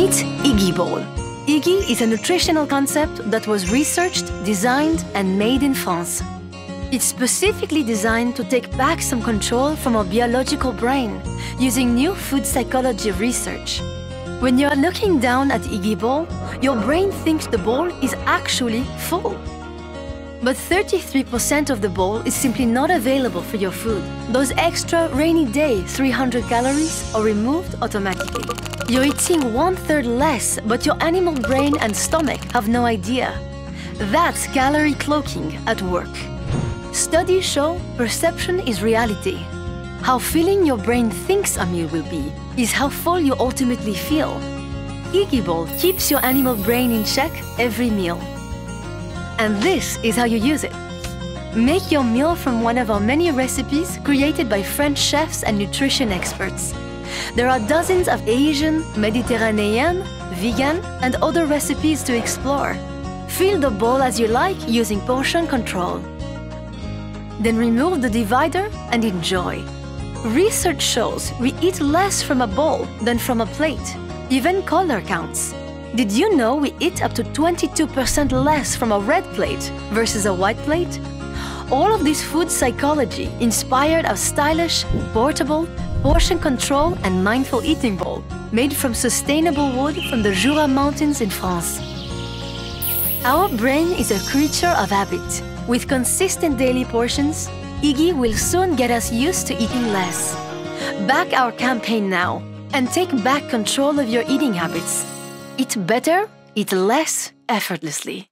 Meet IGGI Bowl. IGGI is a nutritional concept that was researched, designed, and made in France. It's specifically designed to take back some control from our biological brain using new food psychology research. When you're looking down at IGGI Bowl, your brain thinks the ball is actually full. But 33% of the bowl is simply not available for your food. Those extra rainy day 300 calories are removed automatically. You're eating one third less, but your animal brain and stomach have no idea. That's calorie cloaking at work. Studies show perception is reality. How filling your brain thinks a meal will be is how full you ultimately feel. IGGI Bowl keeps your animal brain in check every meal. And this is how you use it. Make your meal from one of our many recipes created by French chefs and nutrition experts. There are dozens of Asian, Mediterranean, vegan, and other recipes to explore. Fill the bowl as you like using portion control. Then remove the divider and enjoy. Research shows we eat less from a bowl than from a plate. Even color counts. Did you know we eat up to 22% less from a red plate versus a white plate? All of this food psychology inspired our stylish, portable, portion control and mindful eating bowl made from sustainable wood from the Jura Mountains in France. Our brain is a creature of habit. With consistent daily portions, IGGI will soon get us used to eating less. Back our campaign now and take back control of your eating habits. Eat better, eat less effortlessly.